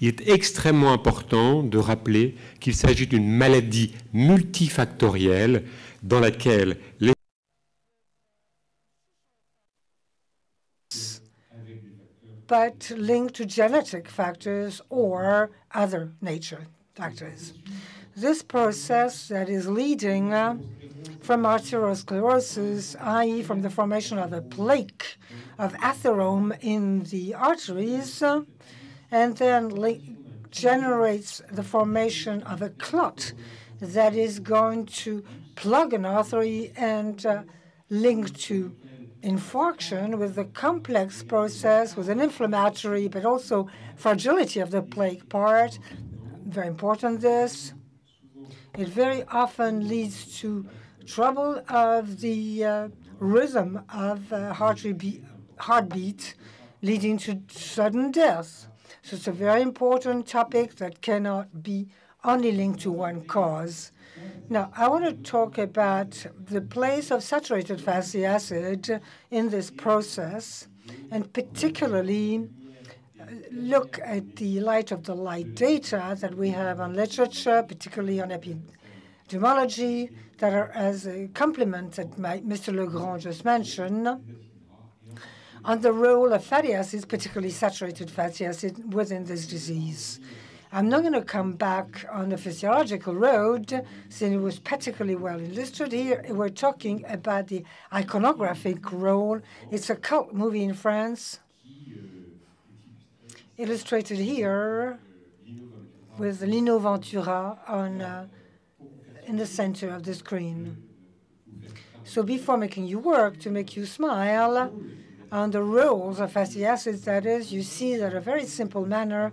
il est extrêmement important de rappeler qu'il s'agit d'une maladie multifactorielle dans laquelle les but linked to genetic factors or other nature factors. This process that is leading uh, from arteriosclerosis, i.e., from the formation of a plaque of atherome in the arteries, uh, and then generates the formation of a clot that is going to plug an artery and uh, link to infarction with a complex process with an inflammatory but also fragility of the plaque part. Very important this. It very often leads to trouble of the uh, rhythm of uh, heartbeat, heartbeat, leading to sudden death. So it's a very important topic that cannot be only linked to one cause. Now, I want to talk about the place of saturated fatty acid in this process, and particularly uh, look at the light of the light data that we have on literature, particularly on epidemiology, that are as a complement that Mr. Legrand just mentioned, on the role of fatty acids, particularly saturated fatty acid, within this disease. I'm not going to come back on the physiological road, since it was particularly well illustrated here. We're talking about the iconographic role. It's a cult movie in France, illustrated here with Lino Ventura on uh, in the center of the screen. So before making you work to make you smile on the roles of fatty acids, that is, you see that a very simple manner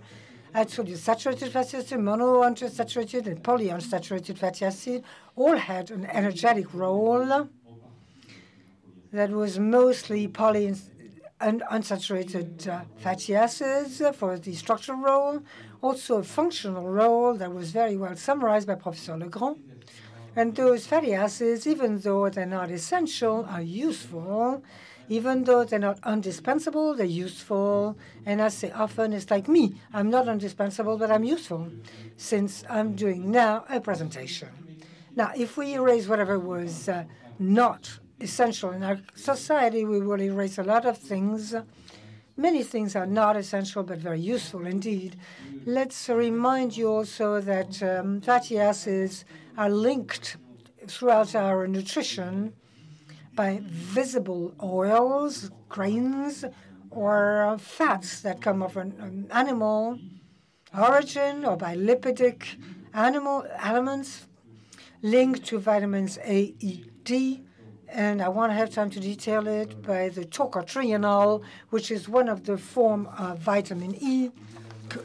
you saturated fatty acid, monounsaturated, and polyunsaturated fatty acid all had an energetic role that was mostly polyunsaturated uh, fatty acids for the structural role, also a functional role that was very well summarized by Professor Legrand. And those fatty acids, even though they're not essential, are useful even though they're not indispensable, they're useful. And I say often, it's like me. I'm not indispensable, but I'm useful since I'm doing now a presentation. Now, if we erase whatever was uh, not essential in our society, we will erase a lot of things. Many things are not essential, but very useful indeed. Let's remind you also that um, fatty acids are linked throughout our nutrition by visible oils, grains, or uh, fats that come from an animal origin or by lipidic animal elements linked to vitamins A, E, D, and I won't have time to detail it by the tocotrienol, which is one of the form of vitamin E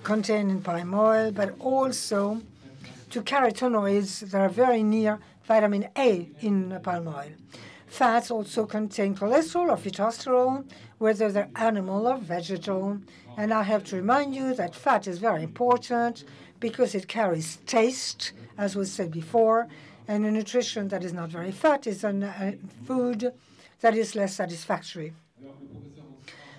contained in palm oil, but also to carotenoids that are very near vitamin A in palm oil. Fats also contain cholesterol or phytosterol, whether they're animal or vegetal. And I have to remind you that fat is very important because it carries taste, as was said before, and a nutrition that is not very fat is a uh, food that is less satisfactory.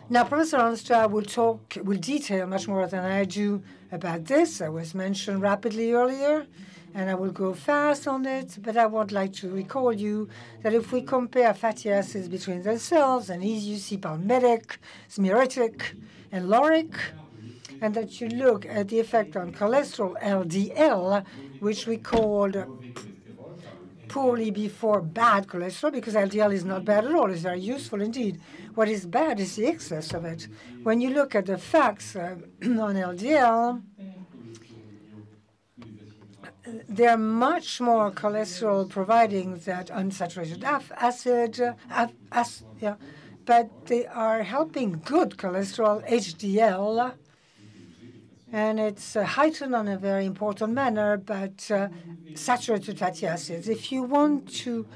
Now, Professor Hornstra will talk, will detail much more than I do about this. I was mentioned rapidly earlier and I will go fast on it, but I would like to recall you that if we compare fatty acids between themselves, and you see palmitic, myristic, and lauric, and that you look at the effect on cholesterol, LDL, which we called poorly before bad cholesterol, because LDL is not bad at all. It's very useful indeed. What is bad is the excess of it. When you look at the facts uh, on LDL, they're much more cholesterol providing that unsaturated acid, ac yeah, but they are helping good cholesterol, HDL, and it's uh, heightened on a very important manner, but uh, saturated fatty acids. If you want to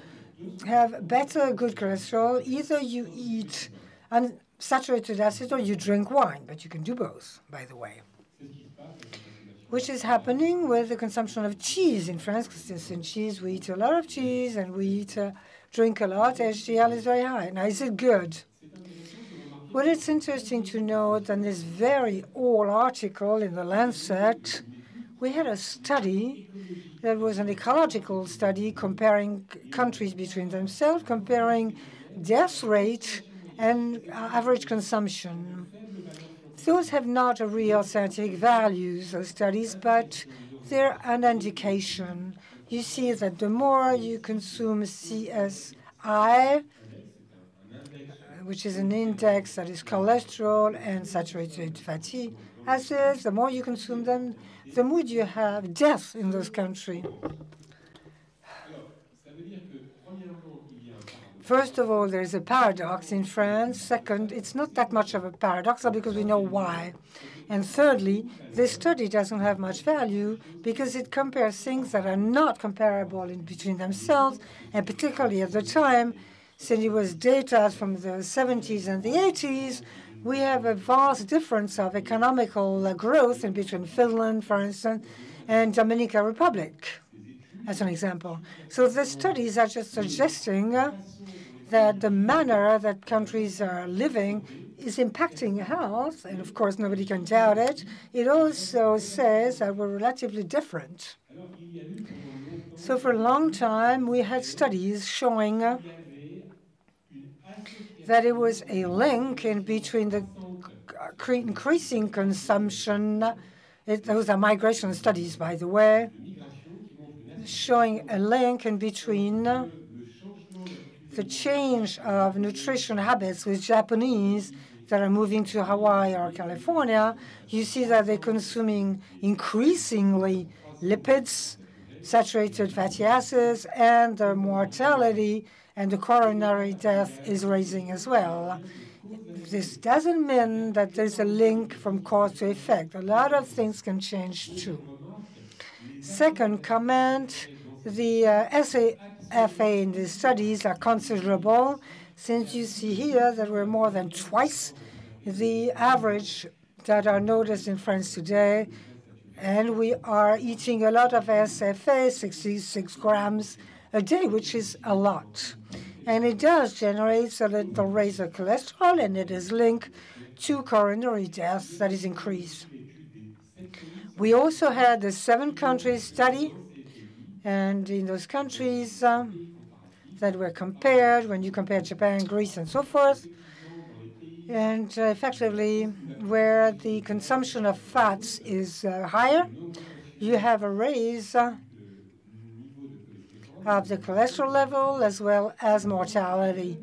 have better good cholesterol, either you eat unsaturated acid or you drink wine, but you can do both, by the way which is happening with the consumption of cheese in France. Because in cheese, we eat a lot of cheese and we eat, uh, drink a lot. HDL is very high. Now, is it good? Well, it's interesting to note in this very old article in the Lancet, we had a study that was an ecological study comparing countries between themselves, comparing death rate and average consumption. Those have not a real scientific values, those studies, but they're an indication. You see that the more you consume CSI, which is an index that is cholesterol and saturated fatty acids, the more you consume them, the more you have death in those countries. First of all, there's a paradox in France. Second, it's not that much of a paradox because we know why. And thirdly, this study doesn't have much value because it compares things that are not comparable in between themselves, and particularly at the time, since it was data from the 70s and the 80s, we have a vast difference of economical growth in between Finland, for instance, and Dominican Republic, as an example. So the studies are just suggesting uh, that the manner that countries are living is impacting health, and of course nobody can doubt it. It also says that we're relatively different. So for a long time, we had studies showing that it was a link in between the increasing consumption. It, those are migration studies, by the way, showing a link in between the change of nutrition habits with Japanese that are moving to Hawaii or California, you see that they're consuming increasingly lipids, saturated fatty acids, and the mortality and the coronary death is raising as well. This doesn't mean that there's a link from cause to effect. A lot of things can change too. Second comment, the uh, FA in the studies are considerable, since you see here that we're more than twice the average that are noticed in France today, and we are eating a lot of SFA, 66 grams a day, which is a lot. And it does generate a little raise of cholesterol, and it is linked to coronary death that is increased. We also had the seven countries study and in those countries uh, that were compared, when you compare Japan, Greece, and so forth, and uh, effectively where the consumption of fats is uh, higher, you have a raise uh, of the cholesterol level as well as mortality.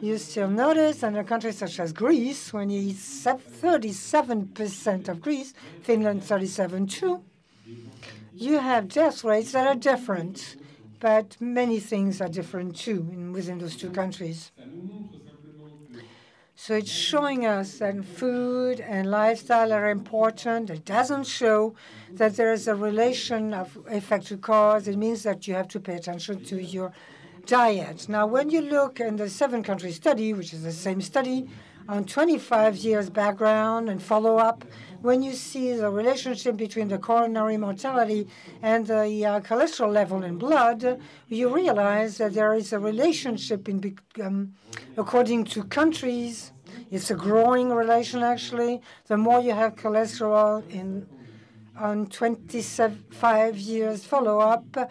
You still notice in a country such as Greece, when you eat 37% of Greece, Finland 37 too, you have death rates that are different, but many things are different too in, within those two countries. So it's showing us that food and lifestyle are important. It doesn't show that there is a relation of effect to cause. It means that you have to pay attention to your diet. Now, when you look in the seven country study, which is the same study, on 25 years background and follow-up, when you see the relationship between the coronary mortality and the uh, cholesterol level in blood, you realize that there is a relationship in um, according to countries. It's a growing relation, actually. The more you have cholesterol in on 25 years follow-up,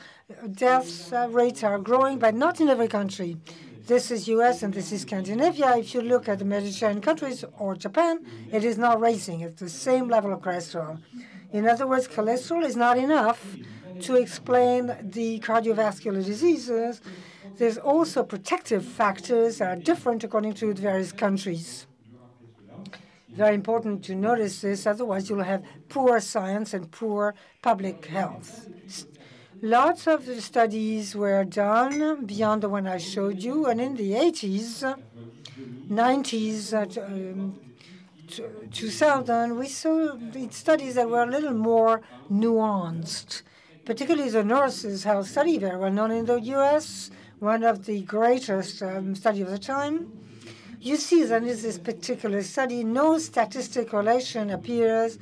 death uh, rates are growing, but not in every country. This is US and this is Scandinavia. If you look at the Mediterranean countries or Japan, it is not raising. at the same level of cholesterol. In other words, cholesterol is not enough to explain the cardiovascular diseases. There's also protective factors that are different according to the various countries. Very important to notice this, otherwise you'll have poor science and poor public health. Lots of the studies were done beyond the one I showed you, and in the 80s, 90s, uh, um, 2000, we saw studies that were a little more nuanced, particularly the nurses' health study, very well known in the U.S., one of the greatest um, study of the time. You see that in this particular study, no statistical relation appears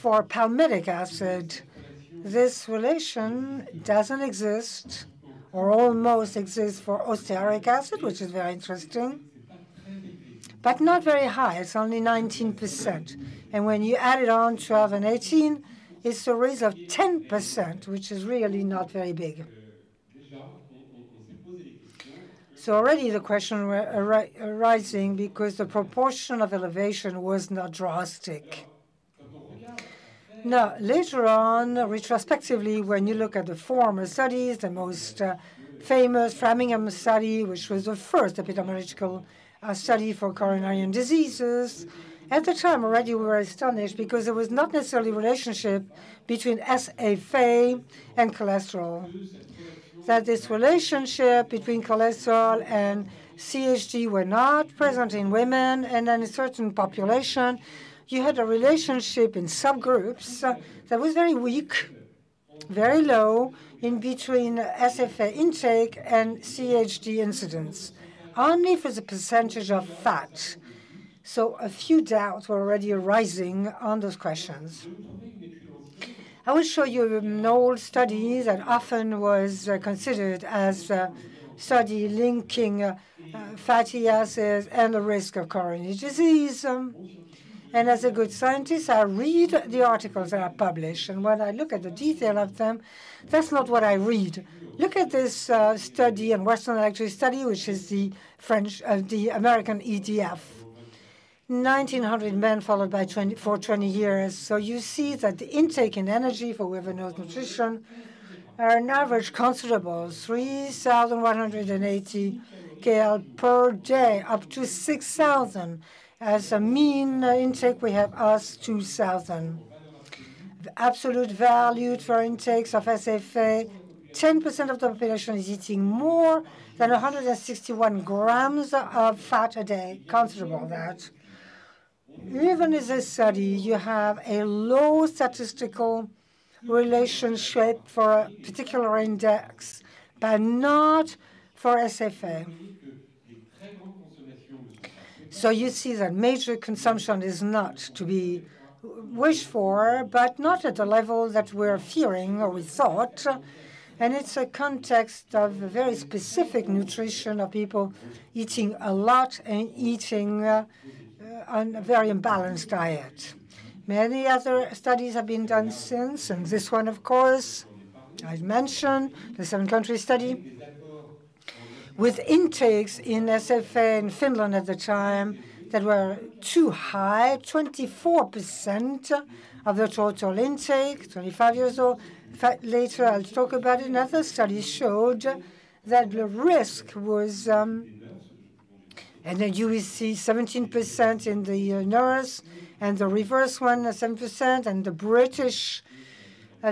for palmitic acid this relation doesn't exist or almost exists for ostearic acid, which is very interesting. but not very high. It's only 19%. And when you add it on 12 and 18, it's a raise of 10%, which is really not very big. So already the question arising because the proportion of elevation was not drastic. Now, later on, retrospectively, when you look at the former studies, the most uh, famous Framingham study, which was the first epidemiological uh, study for coronary diseases, at the time already we were astonished because there was not necessarily a relationship between SFA and cholesterol. That this relationship between cholesterol and CHD were not present in women, and in a certain population, you had a relationship in subgroups uh, that was very weak, very low, in between SFA intake and CHD incidence, only for the percentage of fat. So a few doubts were already arising on those questions. I will show you an old study that often was uh, considered as a study linking uh, fatty acids and the risk of coronary disease. Um, and as a good scientist, I read the articles that are published. And when I look at the detail of them, that's not what I read. Look at this uh, study and Western Electric Study, which is the French, uh, the American EDF. 1,900 men followed by 20, for 20 years. So you see that the intake in energy for whoever knows nutrition are an average considerable, 3,180 kcal per day, up to 6,000 as a mean intake, we have us 2,000. The absolute value for intakes of SFA, 10% of the population is eating more than 161 grams of fat a day. Considerable that. Even in this study, you have a low statistical relationship for a particular index, but not for SFA. So you see that major consumption is not to be wished for, but not at the level that we're fearing or we thought. And it's a context of a very specific nutrition of people eating a lot and eating uh, on a very imbalanced diet. Many other studies have been done since, and this one, of course, I mentioned, the seven-country study with intakes in SFA in Finland at the time that were too high, 24% of the total intake, 25 years old. Later, I'll talk about it. Another study showed that the risk was, um, and then you will see 17% in the uh, nurse, and the reverse one, 7%, and the British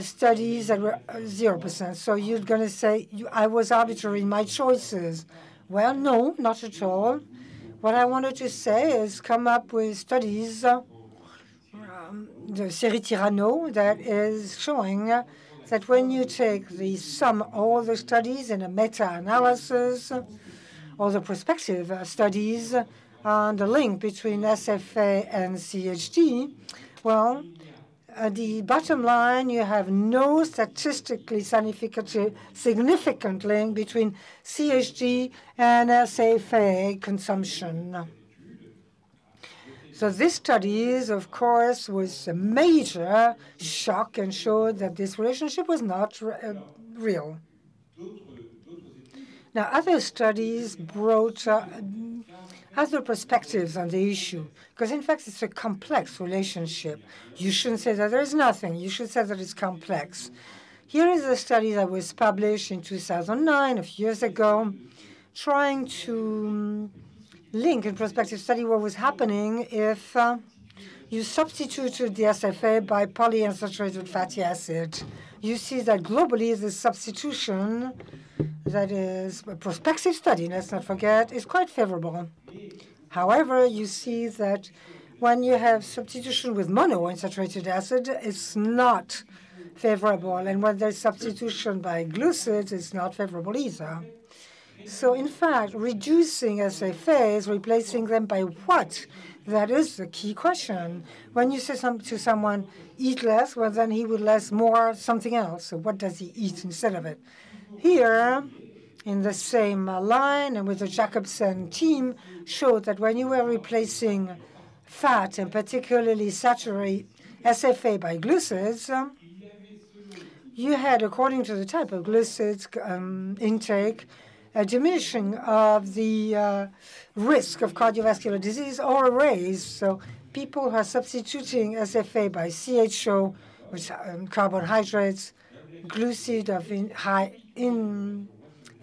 studies that were 0%. Uh, so you're going to say I was arbitrary in my choices. Well, no, not at all. What I wanted to say is come up with studies, uh, um, the Siri-Tarino, that is showing uh, that when you take the sum all the studies in a meta-analysis, all the prospective uh, studies on the link between SFA and CHD, well, uh, the bottom line, you have no statistically significant link between CHD and SFA consumption. So this study, of course, was a major shock and showed that this relationship was not uh, real. Now, other studies brought uh, other perspectives on the issue, because in fact it's a complex relationship. You shouldn't say that there's nothing. You should say that it's complex. Here is a study that was published in 2009, a few years ago, trying to um, link in prospective study what was happening if uh, you substituted the SFA by polyunsaturated fatty acid. You see that globally the substitution that is a prospective study, let's not forget, is quite favorable. However, you see that when you have substitution with monounsaturated acid, it's not favorable. And when there's substitution by glucids, it's not favorable either. So in fact, reducing SFAs, replacing them by what? That is the key question. When you say some, to someone, eat less, well, then he would less more something else. So what does he eat instead of it? Here, in the same line and with the Jakobsen team showed that when you were replacing fat and particularly saturated SFA by glucids, you had, according to the type of glucids um, intake, a diminishing of the uh, risk of cardiovascular disease or a raise. So people are substituting SFA by CHO, which um, carbohydrates, glucid of high in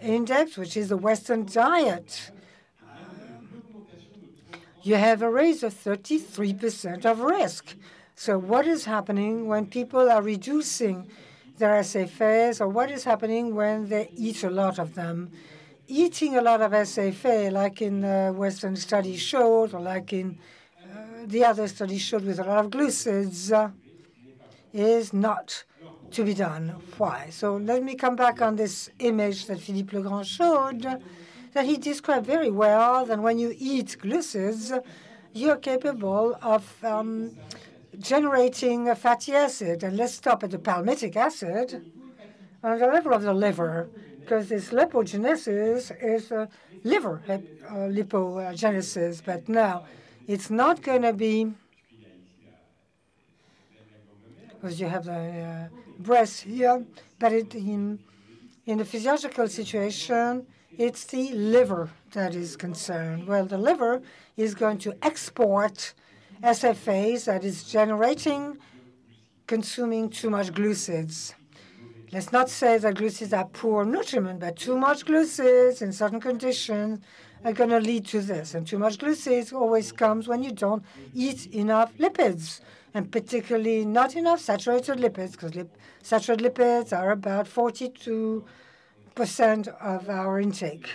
index, which is the Western diet, you have a raise of 33% of risk. So what is happening when people are reducing their SFAs, or what is happening when they eat a lot of them? Eating a lot of SFA, like in the Western study showed, or like in uh, the other study showed with a lot of glucids, uh, is not to be done. Why? So let me come back on this image that Philippe Legrand showed, that he described very well that when you eat glucids, you're capable of um, generating a fatty acid. And let's stop at the palmitic acid on the level of the liver, because this lipogenesis is a liver uh, lipogenesis. But now it's not going to be because you have the uh, breast here, but it, in, in the physiological situation, it's the liver that is concerned. Well, the liver is going to export SFAs that is generating, consuming too much glucids. Let's not say that glucids are poor nutriment, but too much glucids in certain conditions are going to lead to this. And too much glucids always comes when you don't eat enough lipids, and particularly not enough saturated lipids, because lip saturated lipids are about 42% of our intake.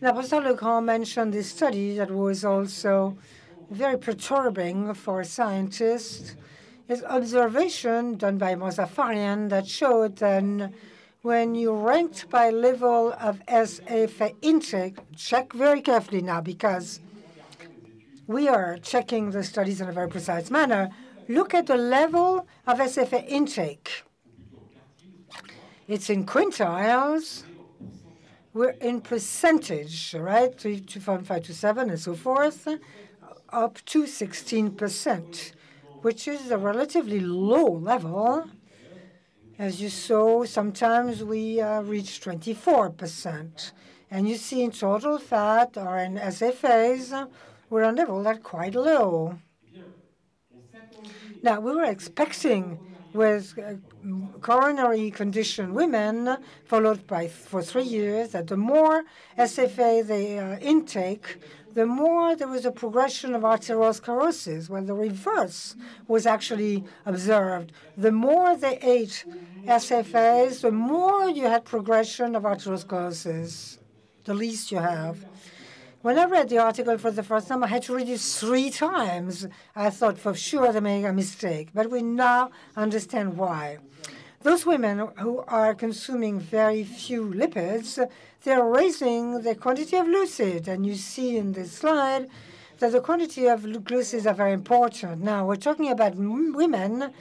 Now, Professor Legrand mentioned this study that was also very perturbing for scientists is observation done by Mozaffarian that showed that when you ranked by level of SFA intake, check very carefully now because we are checking the studies in a very precise manner. Look at the level of SFA intake. It's in quintiles. We're in percentage, right? 2.5 to 7 and so forth up to 16%, which is a relatively low level. As you saw, sometimes we uh, reach 24%. And you see in total fat or in SFAs, we're on level that quite low. Now, we were expecting with uh, coronary condition women, followed by for three years, that the more SFA they uh, intake, the more there was a progression of arteriosclerosis, Well, the reverse was actually observed. The more they ate SFAs, the more you had progression of arteriosclerosis, the least you have. When I read the article for the first time, I had to read it three times. I thought for sure they made a mistake, but we now understand why. Those women who are consuming very few lipids, they're raising the quantity of lucid. And you see in this slide that the quantity of glucids are very important. Now, we're talking about women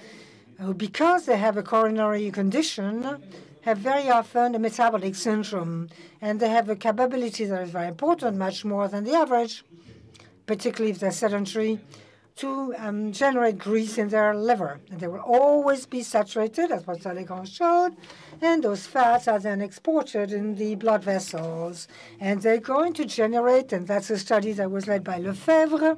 who, because they have a coronary condition, have very often a metabolic syndrome, and they have a capability that is very important, much more than the average, particularly if they're sedentary, to um, generate grease in their liver. And they will always be saturated, as what Legrand showed, and those fats are then exported in the blood vessels. And they're going to generate, and that's a study that was led by Lefebvre,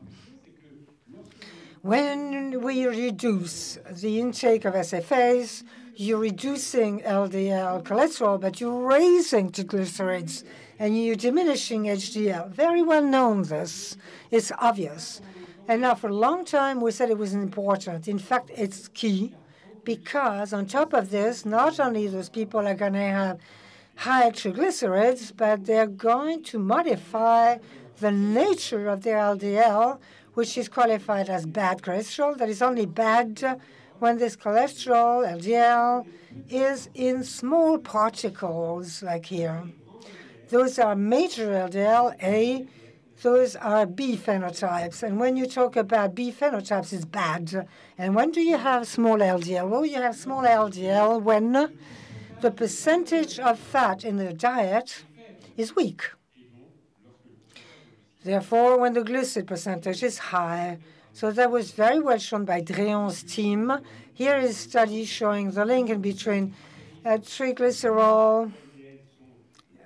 when we reduce the intake of SFAs, you're reducing LDL cholesterol, but you're raising triglycerides and you're diminishing HDL. Very well known this. It's obvious. And now for a long time, we said it was important. In fact, it's key because on top of this, not only those people are going to have high triglycerides, but they're going to modify the nature of their LDL, which is qualified as bad cholesterol. That is only bad when this cholesterol, LDL, is in small particles like here. Those are major LDL, A, those are B phenotypes. And when you talk about B phenotypes, it's bad. And when do you have small LDL? Well, you have small LDL when the percentage of fat in the diet is weak. Therefore, when the glucid percentage is high, so that was very well shown by Dreon's team. Here is a study showing the link in between uh, triglycerol,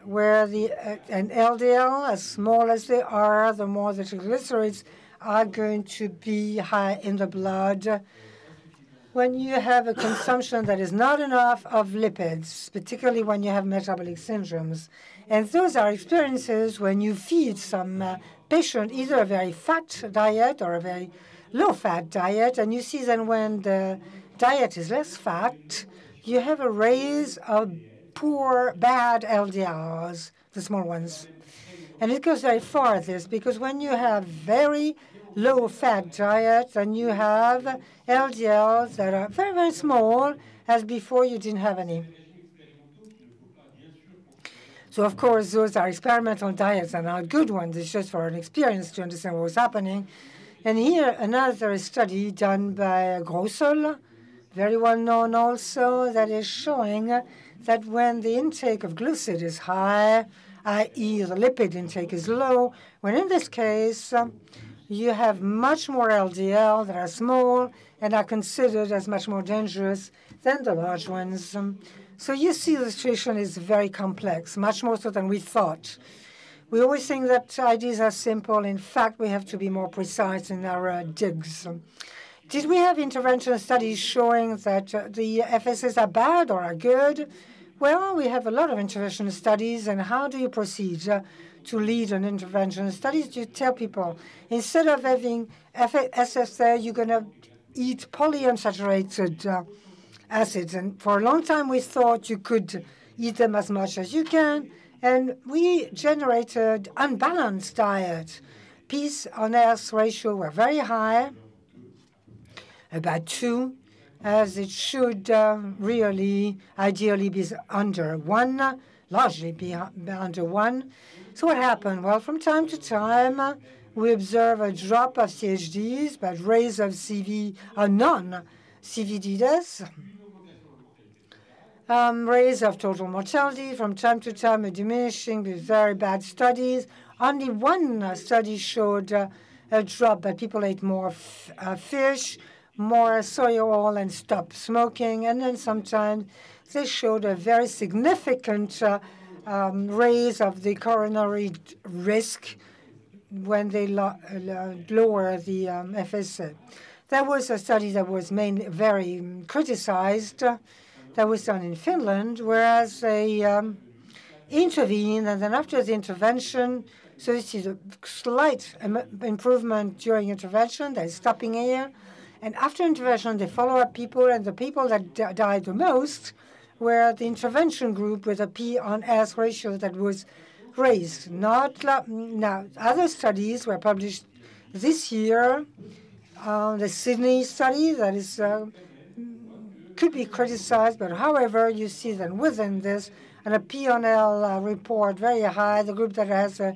where the uh, and LDL, as small as they are, the more the triglycerides are going to be high in the blood. When you have a consumption that is not enough of lipids, particularly when you have metabolic syndromes, and those are experiences when you feed some uh, patient either a very fat diet or a very low-fat diet, and you see then when the diet is less fat, you have a raise of poor, bad LDLs, the small ones. And it goes very far, this, because when you have very low-fat diet, then you have LDLs that are very, very small, as before you didn't have any. So of course, those are experimental diets and not good ones. It's just for an experience to understand what was happening. And here, another study done by Grossel, very well known also, that is showing that when the intake of glucid is high, i.e. the lipid intake is low, when in this case, you have much more LDL that are small and are considered as much more dangerous than the large ones. Um, so you see the situation is very complex, much more so than we thought. We always think that ideas are simple. In fact, we have to be more precise in our uh, digs. Did we have intervention studies showing that uh, the FSs are bad or are good? Well, we have a lot of intervention studies, and how do you proceed uh, to lead an intervention studies? Do you tell people, instead of having FSs there, you're going to eat polyunsaturated uh, acids. And for a long time, we thought you could eat them as much as you can. And we generated unbalanced diet. P on S ratio were very high, about two, as it should uh, really ideally be under one, largely be under one. So what happened? Well, from time to time, uh, we observe a drop of CHDs, but raise of CV, uh, non-CVD deaths um, raise of total mortality from time to time, are diminishing with very bad studies. Only one uh, study showed uh, a drop, but people ate more uh, fish, more soy oil, and stopped smoking. And then sometimes they showed a very significant uh, um, raise of the coronary risk when they lo lower the um, FSA. That was a study that was mainly very um, criticized that was done in Finland, whereas they um, intervened, and then after the intervention, so this is a slight improvement during intervention, they're stopping here. And after intervention, they follow up people, and the people that died the most were the intervention group with a P on S ratio that was raised. Not now, other studies were published this year. Uh, the Sydney study that is uh, could be criticized, but however, you see that within this, and a P&L uh, report very high, the group that has a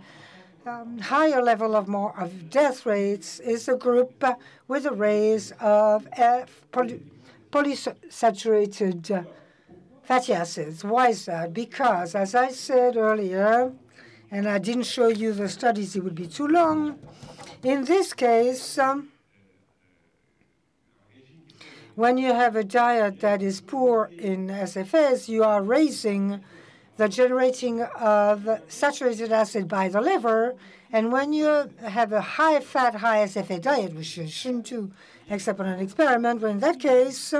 um, higher level of more of death rates is a group uh, with a raise of F poly polysaturated uh, fatty acids. Why is that? Because, as I said earlier, and I didn't show you the studies, it would be too long. In this case, um, when you have a diet that is poor in SFS, you are raising the generating of saturated acid by the liver. And when you have a high fat, high SFA diet, which you shouldn't do except on an experiment, well, in that case,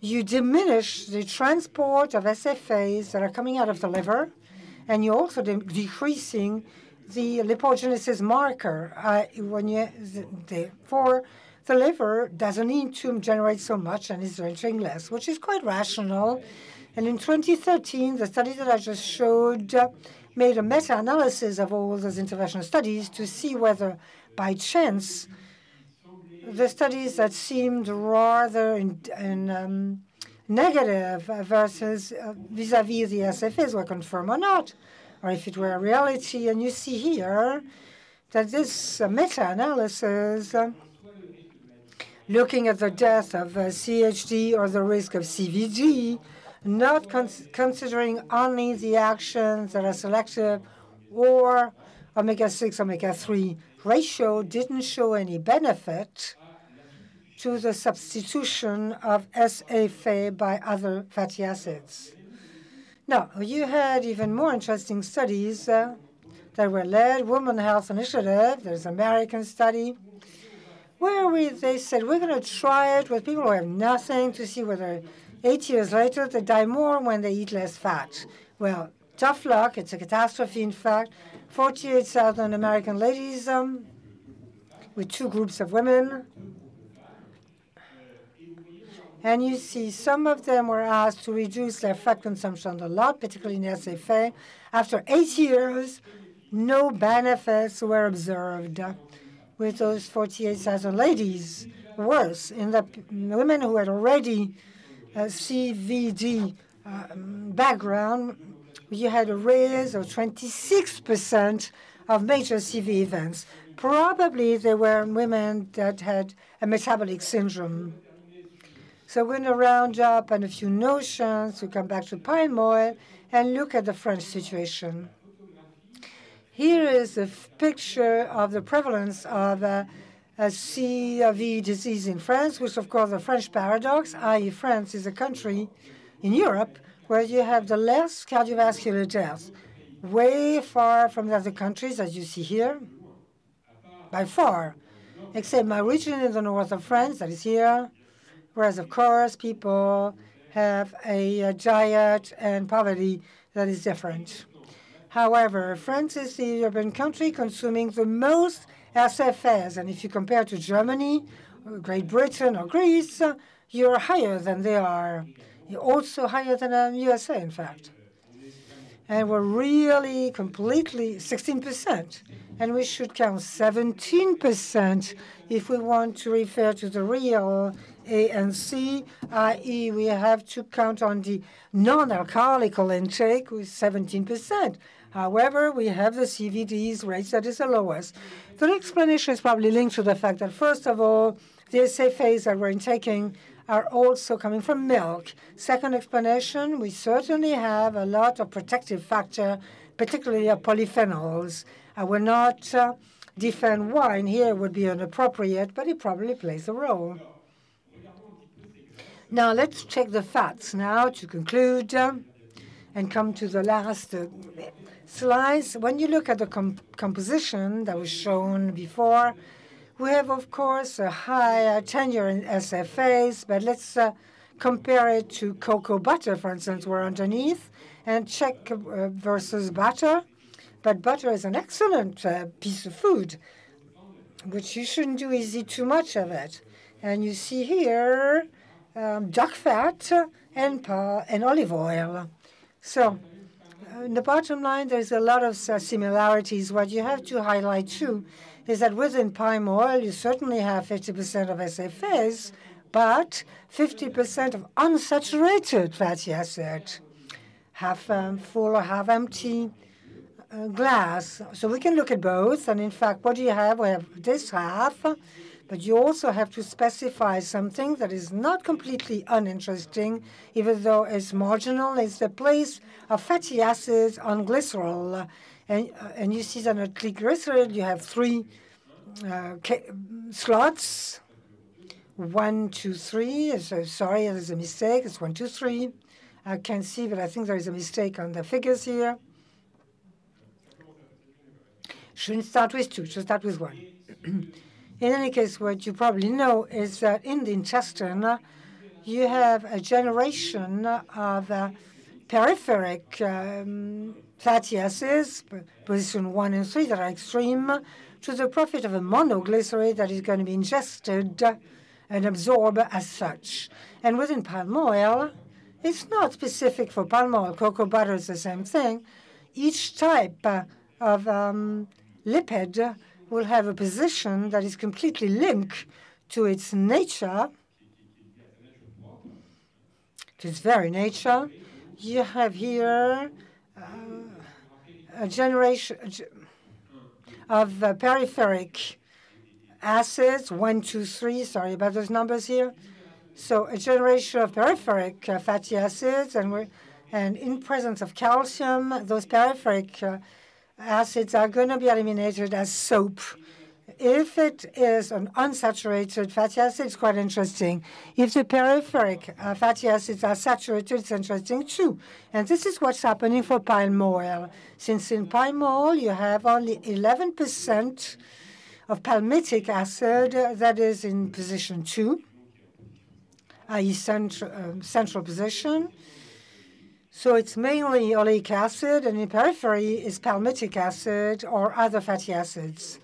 you diminish the transport of SFAs that are coming out of the liver, and you're also de decreasing the lipogenesis marker. Uh, when you, therefore, the liver doesn't need to generate so much and is generating less, which is quite rational. And in 2013, the study that I just showed uh, made a meta-analysis of all those interventional studies to see whether, by chance, the studies that seemed rather in, in um, negative versus vis-à-vis uh, -vis the SFAs were confirmed or not, or if it were a reality. And you see here that this uh, meta-analysis uh, looking at the death of uh, CHD or the risk of CVD, not cons considering only the actions that are selective or omega-6, omega-3 ratio didn't show any benefit to the substitution of SFA by other fatty acids. Now, you had even more interesting studies uh, that were led. Women Health Initiative, there's an American study, where we, they said, we're going to try it with people who have nothing to see whether eight years later they die more when they eat less fat. Well, tough luck. It's a catastrophe, in fact. 48,000 American ladies um, with two groups of women. And you see some of them were asked to reduce their fat consumption a lot, particularly in SFA. After eight years, no benefits were observed with those 48,000 ladies. Worse, in the women who had already a CVD uh, background, you had a raise of 26% of major CV events. Probably they were women that had a metabolic syndrome. So we're going to round up on a few notions to come back to palm oil and look at the French situation. Here is a picture of the prevalence of uh, a CV disease in France, which of course the French paradox, i.e. France is a country in Europe where you have the less cardiovascular deaths, way far from the other countries, as you see here, by far, except my region in the north of France, that is here, whereas, of course, people have a diet and poverty that is different. However, France is the European country consuming the most SFAs, and if you compare to Germany, Great Britain, or Greece, you're higher than they are. You're also higher than the USA, in fact. And we're really completely 16%. And we should count 17% if we want to refer to the real ANC, i.e., we have to count on the non-alcoholic intake with 17%. However, we have the CVDs rates that is the lowest. The explanation is probably linked to the fact that, first of all, the SFAs that we're taking are also coming from milk. Second explanation, we certainly have a lot of protective factor, particularly of polyphenols. I will not uh, defend wine here would be inappropriate, but it probably plays a role. Now let's check the fats now to conclude uh, and come to the last uh, slides, when you look at the com composition that was shown before, we have, of course, a high tenure in SFAs, but let's uh, compare it to cocoa butter, for instance, we're underneath, and check uh, versus butter. But butter is an excellent uh, piece of food, which you shouldn't do is eat too much of it. And you see here um, duck fat and, and olive oil. So in the bottom line, there's a lot of uh, similarities. What you have to highlight, too, is that within palm oil, you certainly have 50% of SFAs, but 50% of unsaturated fatty acid, half um, full or half empty uh, glass. So we can look at both. And in fact, what do you have? We have this half but you also have to specify something that is not completely uninteresting, even though it's marginal. It's the place of fatty acids on glycerol. And, uh, and you see that on glycerol, you have three uh, slots. One, two, three. So sorry, there's a mistake. It's one, two, three. I can't see, but I think there is a mistake on the figures here. Shouldn't start with two, should start with one. In any case, what you probably know is that in the intestine, you have a generation of uh, peripheric um, fatty acids, position one and three, that are extreme, to the profit of a monoglyceride that is going to be ingested and absorbed as such. And within palm oil, it's not specific for palm oil. Cocoa butter is the same thing. Each type of um, lipid will have a position that is completely linked to its nature, to its very nature. You have here uh, a generation of uh, peripheric acids, one, two, three, sorry about those numbers here. So a generation of peripheric uh, fatty acids, and, and in presence of calcium, those peripheric uh, acids are going to be eliminated as soap. If it is an unsaturated fatty acid, it's quite interesting. If the peripheric uh, fatty acids are saturated, it's interesting too. And this is what's happening for palm oil. Since in palm oil you have only 11% of palmitic acid that is in position two, i.e. Central, um, central position. So it's mainly oleic acid, and in periphery is palmitic acid or other fatty acids.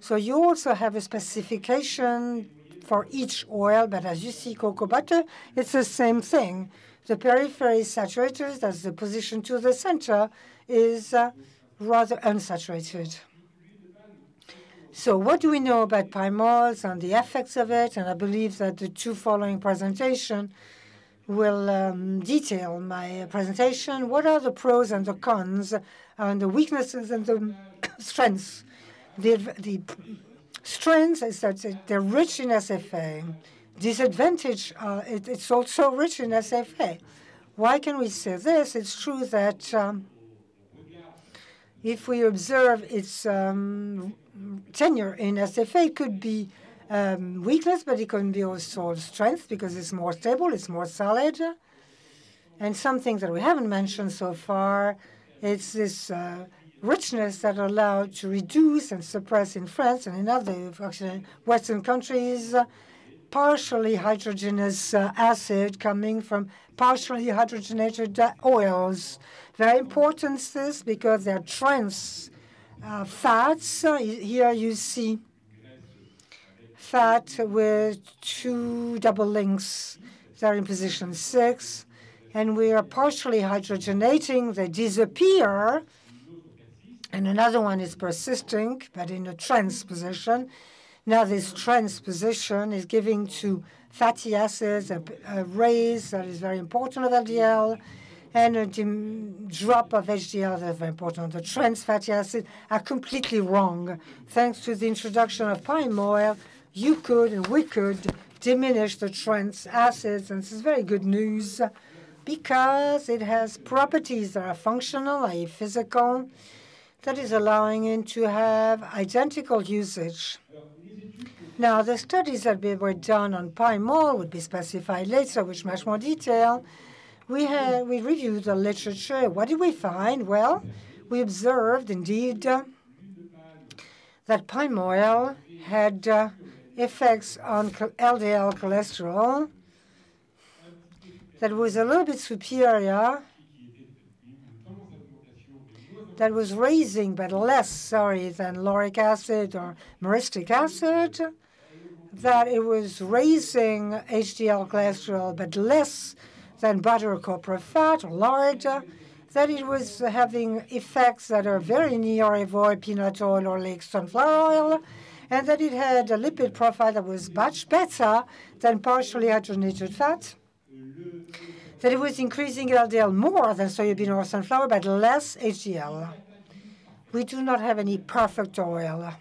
So you also have a specification for each oil, but as you see cocoa butter, it's the same thing. The periphery is saturated, as the position to the center is uh, rather unsaturated. So what do we know about palm oils and the effects of it? And I believe that the two following presentation will um, detail my presentation. What are the pros and the cons and the weaknesses and the strengths? The, the strength is that they're rich in SFA. Disadvantage, uh, it, it's also rich in SFA. Why can we say this? It's true that um, if we observe its um, tenure in SFA it could be um, weakness, but it can be also strength because it's more stable, it's more solid. And something that we haven't mentioned so far, it's this uh, richness that allowed to reduce and suppress in France and in other Western countries uh, partially hydrogenous uh, acid coming from partially hydrogenated uh, oils. Very important this because they're trans uh, fats. Here you see fat with two double links. They're in position six. And we are partially hydrogenating. They disappear. And another one is persisting, but in a trans position. Now, this trans position is giving to fatty acids a, a raise that is very important of LDL and a drop of HDL that is very important. The trans fatty acids are completely wrong. Thanks to the introduction of palm oil, you could and we could diminish the trans acids, and this is very good news because it has properties that are functional, i.e. physical, that is allowing it to have identical usage. Now, the studies that were done on palm oil would be specified later, with much more detail, we had we reviewed the literature. What did we find? Well, we observed indeed that palm oil had uh, effects on LDL cholesterol that was a little bit superior, that was raising but less, sorry, than lauric acid or myristic acid, that it was raising HDL cholesterol but less than butter or copra fat or lard, that it was having effects that are very near avoid peanut oil or like sunflower oil, and that it had a lipid profile that was much better than partially hydrogenated fat, that it was increasing LDL more than soybean or sunflower, but less HDL. We do not have any perfect oil,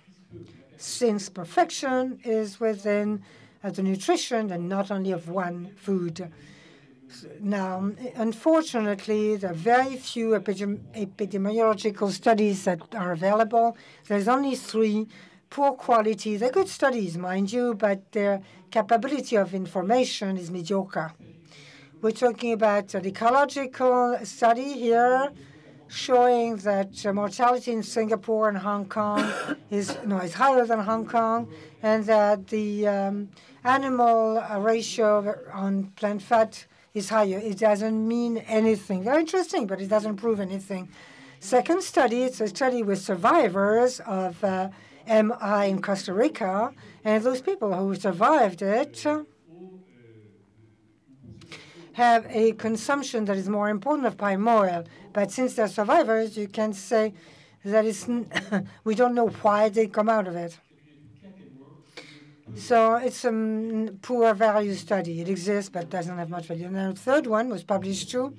since perfection is within uh, the nutrition and not only of one food. Now, unfortunately, there are very few epidemiological studies that are available. There's only three poor quality. They're good studies, mind you, but their capability of information is mediocre. We're talking about an ecological study here showing that mortality in Singapore and Hong Kong is no is higher than Hong Kong, and that the um, animal ratio on plant fat is higher. It doesn't mean anything. Very interesting, but it doesn't prove anything. Second study, it's a study with survivors of uh, MI in Costa Rica, and those people who survived it have a consumption that is more important of palm oil. But since they're survivors, you can say that it's we don't know why they come out of it. So it's a poor value study. It exists, but doesn't have much value. And the third one was published too,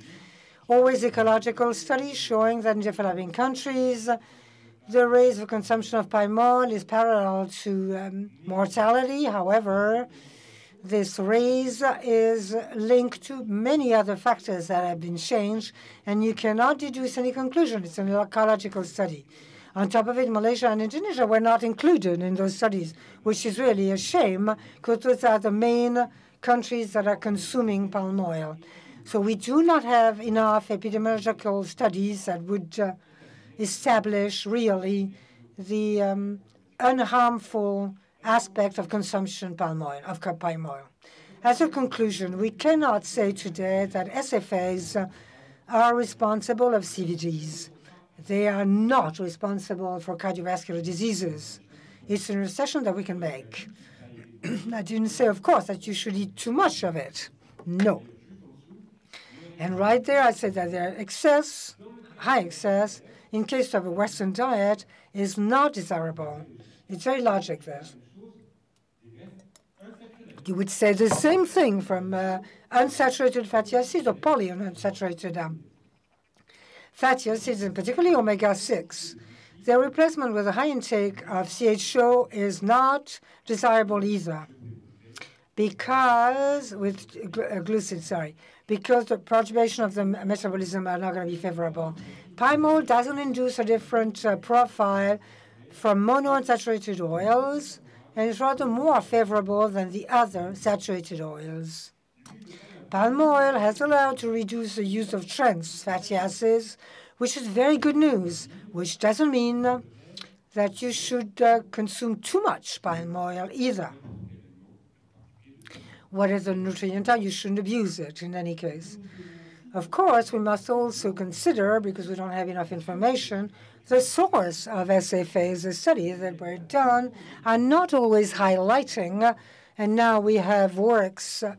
always ecological study showing that in developing countries, the rate of consumption of palm oil is parallel to um, mortality. However, this raise is linked to many other factors that have been changed, and you cannot deduce any conclusion. It's an ecological study. On top of it, Malaysia and Indonesia were not included in those studies, which is really a shame because those are the main countries that are consuming palm oil. So we do not have enough epidemiological studies that would uh, establish really the um, unharmful aspect of consumption palm oil, of palm oil. As a conclusion, we cannot say today that SFAs are responsible of CVDs. They are not responsible for cardiovascular diseases. It's an assertion that we can make. I didn't say, of course, that you should eat too much of it. No. And right there, I said that their excess, high excess, in case of a Western diet, is not desirable. It's very logic there. You would say the same thing from uh, unsaturated fatty acids or polyunsaturated um, fatty acids, and particularly omega-6. Their replacement with a high intake of CHO is not desirable either because with uh, glucid, sorry, because the perturbation of the metabolism are not going to be favorable. Palm oil doesn't induce a different uh, profile from monounsaturated oils and is rather more favorable than the other saturated oils. Palm oil has allowed to reduce the use of trans fatty acids, which is very good news, which doesn't mean that you should uh, consume too much palm oil either. What is a nutrient you shouldn't abuse it in any case. Of course, we must also consider, because we don't have enough information, the source of SFAs, the studies that were done, are not always highlighting, and now we have works uh,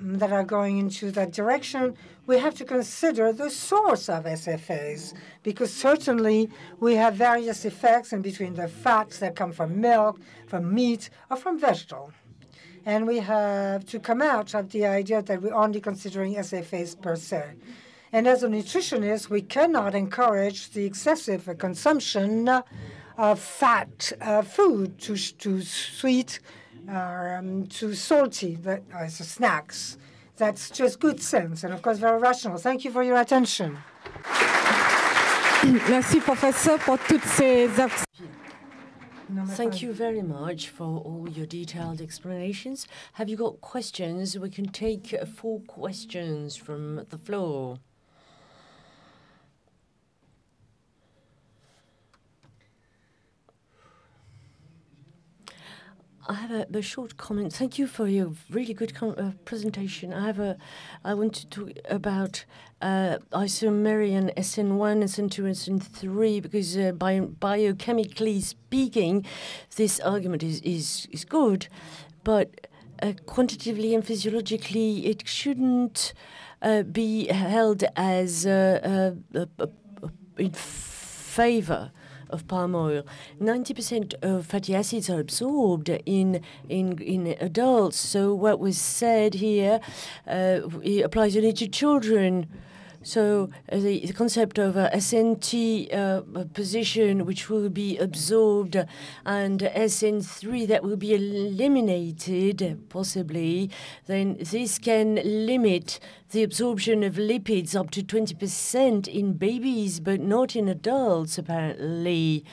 that are going into that direction. We have to consider the source of SFAs, because certainly we have various effects in between the fats that come from milk, from meat, or from vegetable. And we have to come out of the idea that we're only considering SFAs per se. And as a nutritionist, we cannot encourage the excessive consumption of fat uh, food, to too sweet, um, too salty, that as snacks. That's just good sense and, of course, very rational. Thank you for your attention. Merci, professeur, pour toutes ces Thank you very much for all your detailed explanations. Have you got questions? We can take four questions from the floor. I have a, a, short comment. Thank you for your really good uh, presentation. I have a. I want to talk about uh, isomerion SN1, SN2, SN3 because uh, bio, biochemically speaking, this argument is is is good, but uh, quantitatively and physiologically, it shouldn't uh, be held as uh, in favor of palm oil. 90% of fatty acids are absorbed in, in, in adults. So what was said here uh, applies only to children. So uh, the, the, concept of a SN2 uh, position which will be absorbed and SN3 that will be eliminated possibly, then this can limit the absorption of lipids up to 20% in babies, but not in adults apparently.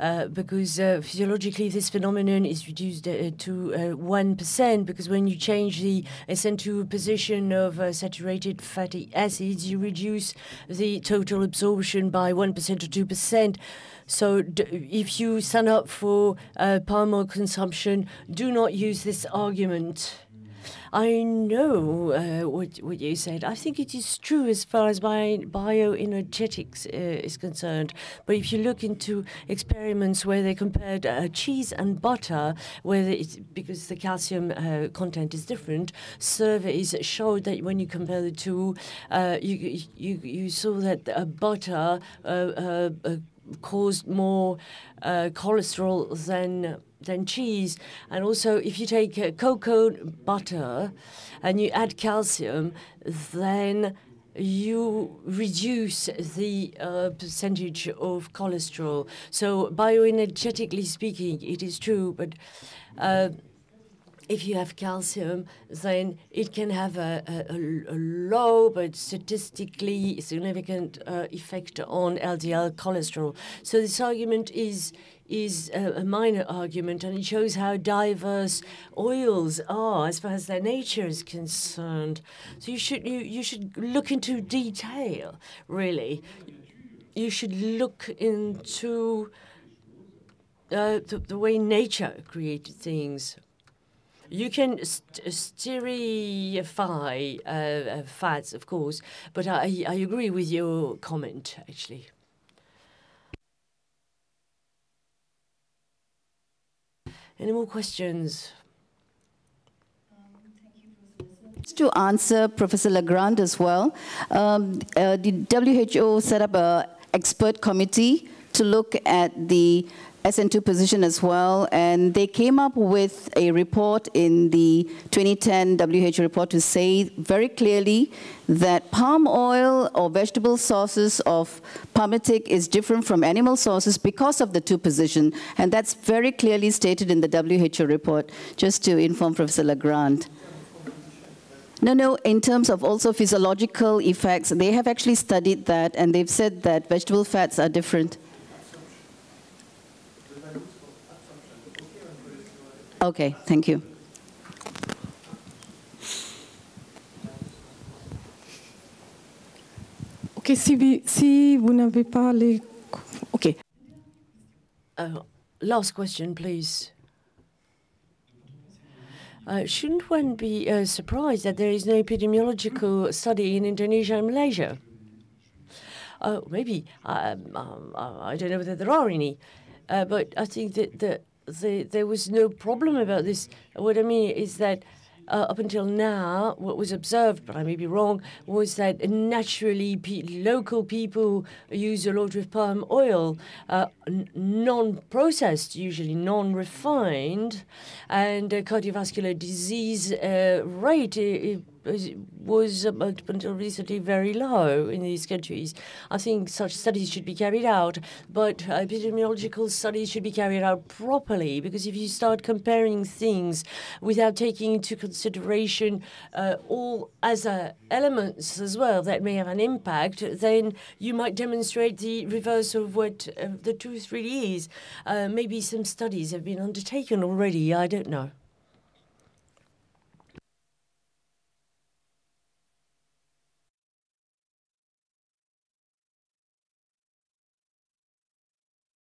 Uh, because uh, physiologically this phenomenon is reduced uh, to 1%, uh, because when you change the SN2 position of uh, saturated fatty acids, you reduce the total absorption by 1% or 2%. So if you sign up for palm oil consumption, do not use this argument. I know uh, what, what you said. I think it is true as far as bio, bioenergetics uh, is concerned. But if you look into experiments where they compared uh, cheese and butter, where it's because the calcium uh, content is different, surveys showed that when you compare the two, uh, you, you, you saw that butter uh, caused more cholesterol than than cheese. And also, if you take uh, cocoa butter and you add calcium, then you reduce the uh, percentage of cholesterol. So, bioenergetically speaking, it is true, but uh, if you have calcium, then it can have a, a, a low but statistically significant uh, effect on LDL cholesterol. So this argument is is a, a, minor argument, and it shows how diverse oils are as far as their nature is concerned. So you should you you should look into detail. Really, you should look into uh, the, the way nature created things. You can st stereify uh, uh, fats, of course, but I, I agree with your comment, actually. Any more questions? to answer Professor Legrand as well, um, uh, the WHO set up an expert committee to look at the SN2 position as well, and they came up with a report in the 2010 WHO report to say very clearly that palm oil or vegetable sources of palmitic is different from animal sources because of the two position, and that's very clearly stated in the WHO report, just to inform Professor Legrand. No, no, in terms of also physiological effects, they have actually studied that, and they've said that vegetable fats are different. Okay, thank you. Ok, si, si vous n'avez pas les... Ok. Uh, last question, please. Uh, shouldn't one be uh, surprised that there is no epidemiological study in Indonesia and Malaysia? Uh, maybe. Um, um, I don't know whether there are any. Uh, but I think that the, the, there was no problem about this. What I mean is that uh, up until now, what was observed, but I may be wrong, was that naturally pe local people use a lot of palm oil, uh, non-processed, usually non-refined, and cardiovascular disease uh, rate was up until recently very low in these countries. I think such studies should be carried out, but epidemiological studies should be carried out properly because if you start comparing things without taking into consideration uh, all other elements as well that may have an impact, then you might demonstrate the reverse of what uh, the truth really is. Uh, maybe some studies have been undertaken already, I don't know.